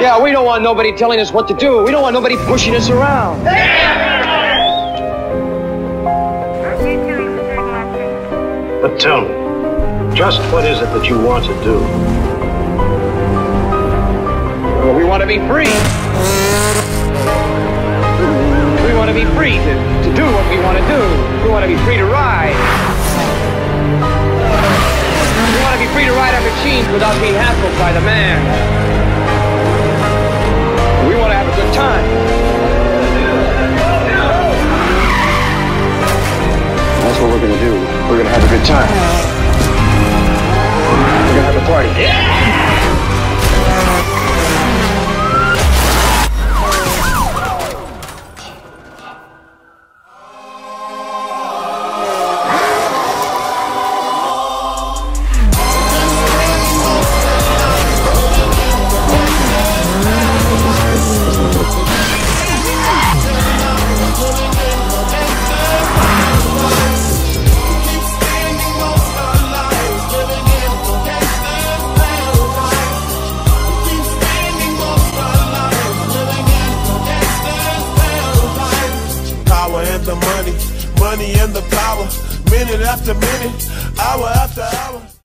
Yeah, we don't want nobody telling us what to do. We don't want nobody pushing us around. But tell me, just what is it that you want to do? Well, we want to be free. We want to be free to, to do what we want to do. We want to be free to ride. We want to be free to ride our machines without being hassled by the man. We're to do. We're to have a good time. We're to have a party. The money, money and the power. Minute after minute, hour after hour.